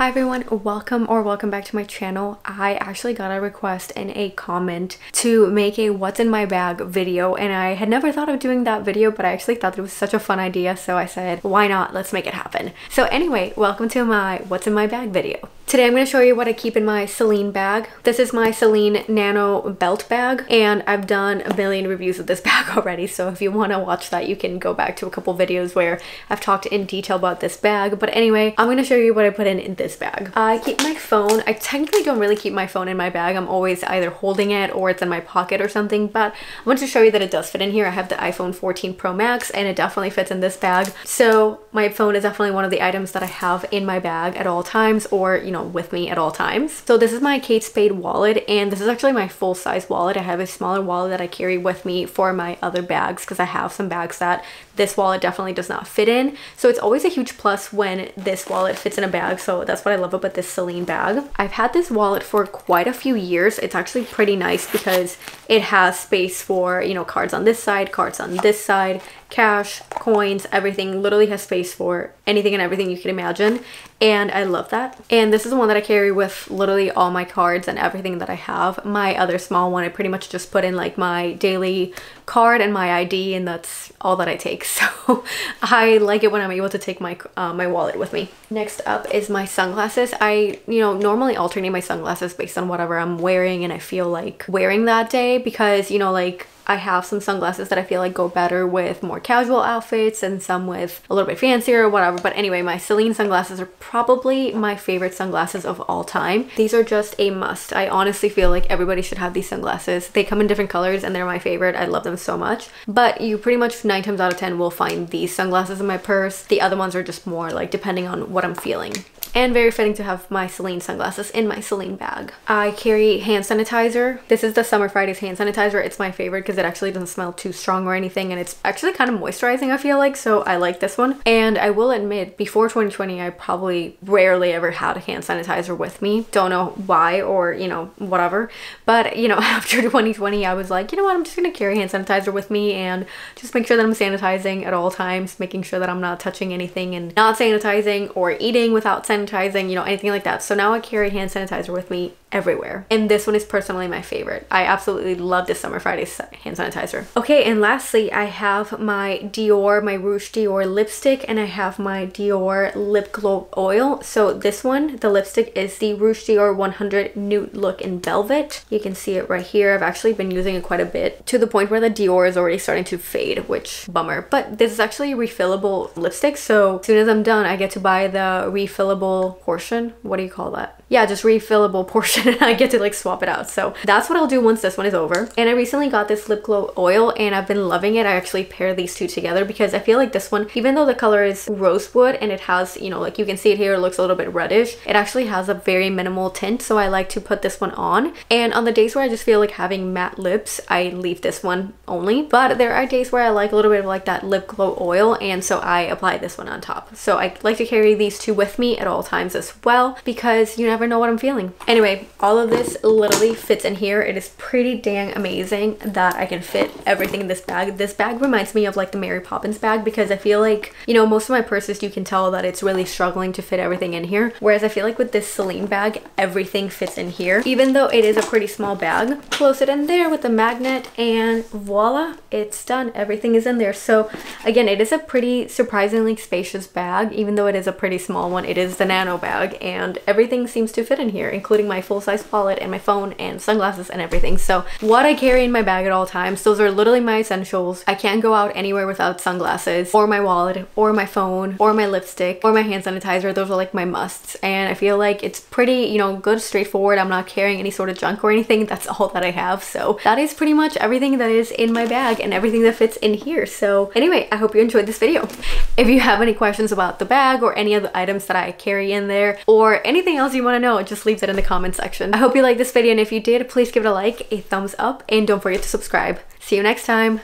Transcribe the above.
Hi everyone, welcome or welcome back to my channel. I actually got a request in a comment to make a what's in my bag video and I had never thought of doing that video but I actually thought it was such a fun idea so I said why not let's make it happen. So anyway, welcome to my what's in my bag video. Today I'm going to show you what I keep in my Celine bag. This is my Celine Nano belt bag and I've done a million reviews of this bag already so if you want to watch that you can go back to a couple videos where I've talked in detail about this bag but anyway I'm going to show you what I put in, in this bag. I keep my phone. I technically don't really keep my phone in my bag. I'm always either holding it or it's in my pocket or something but I want to show you that it does fit in here. I have the iPhone 14 Pro Max and it definitely fits in this bag. So my phone is definitely one of the items that I have in my bag at all times or you know know, with me at all times. So this is my Kate Spade wallet and this is actually my full size wallet. I have a smaller wallet that I carry with me for my other bags because I have some bags that this wallet definitely does not fit in. So it's always a huge plus when this wallet fits in a bag. So that's what I love about this Celine bag. I've had this wallet for quite a few years. It's actually pretty nice because it has space for, you know, cards on this side, cards on this side, cash, coins, everything. Literally has space for anything and everything you can imagine. And I love that. And this is the one that I carry with literally all my cards and everything that I have. My other small one, I pretty much just put in like my daily card and my ID and that's all that I take. So I like it when I'm able to take my, uh, my wallet with me. Next up is my sunglasses. I, you know, normally alternate my sunglasses based on whatever I'm wearing and I feel like wearing that day because, you know, like I have some sunglasses that I feel like go better with more casual outfits and some with a little bit fancier or whatever. But anyway, my Celine sunglasses are probably my favorite sunglasses of all time. These are just a must. I honestly feel like everybody should have these sunglasses. They come in different colors and they're my favorite. I love them so much. But you pretty much nine times out of 10 will find these sunglasses in my purse. The other ones are just more like depending on what I'm feeling and very fitting to have my Celine sunglasses in my Celine bag. I carry hand sanitizer. This is the Summer Fridays hand sanitizer. It's my favorite because it actually doesn't smell too strong or anything and it's actually kind of moisturizing I feel like so I like this one. And I will admit before 2020 I probably rarely ever had a hand sanitizer with me. Don't know why or you know whatever but you know after 2020 I was like you know what I'm just gonna carry hand sanitizer with me and just make sure that I'm sanitizing at all times making sure that I'm not touching anything and not sanitizing or eating without sanitizing sanitizing, you know, anything like that. So now I carry hand sanitizer with me everywhere. And this one is personally my favorite. I absolutely love this Summer Fridays hand sanitizer. Okay, and lastly, I have my Dior, my Rouge Dior lipstick, and I have my Dior lip glow oil. So this one, the lipstick is the Rouge Dior 100 Nude Look in Velvet. You can see it right here. I've actually been using it quite a bit to the point where the Dior is already starting to fade, which bummer. But this is actually refillable lipstick. So as soon as I'm done, I get to buy the refillable portion. What do you call that? yeah, just refillable portion and I get to like swap it out. So that's what I'll do once this one is over. And I recently got this lip glow oil and I've been loving it. I actually pair these two together because I feel like this one, even though the color is rosewood and it has, you know, like you can see it here, it looks a little bit reddish. It actually has a very minimal tint. So I like to put this one on. And on the days where I just feel like having matte lips, I leave this one only. But there are days where I like a little bit of like that lip glow oil. And so I apply this one on top. So I like to carry these two with me at all times as well because you never never know what I'm feeling. Anyway, all of this literally fits in here. It is pretty dang amazing that I can fit everything in this bag. This bag reminds me of like the Mary Poppins bag because I feel like, you know, most of my purses you can tell that it's really struggling to fit everything in here. Whereas I feel like with this Celine bag, everything fits in here. Even though it is a pretty small bag, close it in there with a magnet and voila, it's done. Everything is in there. So again, it is a pretty surprisingly spacious bag. Even though it is a pretty small one, it is the nano bag and everything seems to fit in here, including my wallet and my phone and sunglasses and everything. So what I carry in my bag at all times, those are literally my essentials. I can't go out anywhere without sunglasses or my wallet or my phone or my lipstick or my hand sanitizer. Those are like my musts. And I feel like it's pretty, you know, good, straightforward. I'm not carrying any sort of junk or anything. That's all that I have. So that is pretty much everything that is in my bag and everything that fits in here. So anyway, I hope you enjoyed this video. If you have any questions about the bag or any of the items that I carry in there or anything else you want to know, just leave that in the comment section. I hope you liked this video and if you did, please give it a like, a thumbs up, and don't forget to subscribe. See you next time.